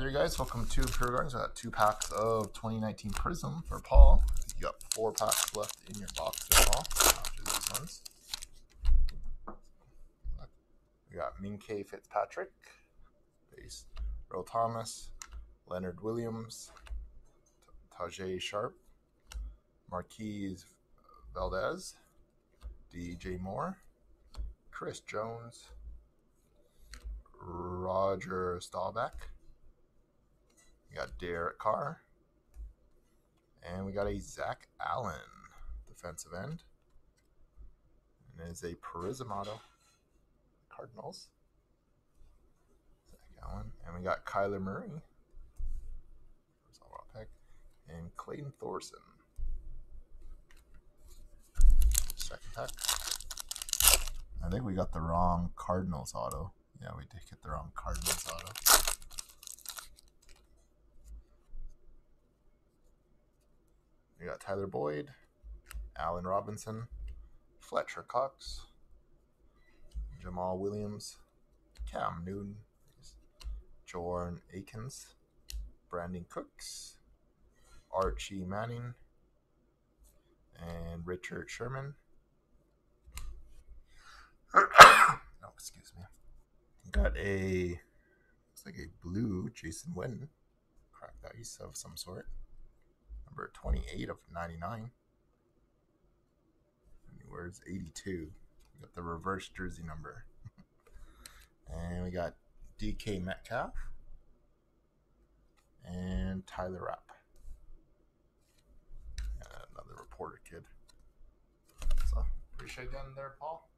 there, guys. Welcome to Imperial Gardens. We got two packs of 2019 Prizm for Paul. You got four packs left in your box there, Paul. After these ones. We got Minkah Fitzpatrick, base, Earl Thomas, Leonard Williams, Tajae Sharpe, Marquise Valdez, DJ Moore, Chris Jones, Roger Staubach. We got Derek Carr. And we got a Zach Allen, defensive end. And is a Prizm auto. Cardinals. Zach Allen. And we got Kyler Murray. First overall pick. And Clayton Thorson. Second pack. I think we got the wrong Cardinals auto. Yeah, we did get the wrong Cardinals auto. Got Tyler Boyd, Allen Robinson, Fletcher Cox, Jamaal Williams, Cam Newton, Jordan Akins, Brandin Cooks, Archie Manning, and Richard Sherman. oh, excuse me. Got a looks like a blue Jason Witten, cracked ice of some sort. Number 28 of 99. Where's 82? We got the reverse jersey number. and we got DK Metcalf and Taylor Rapp. Another reporter kid. So appreciate getting there, Paul.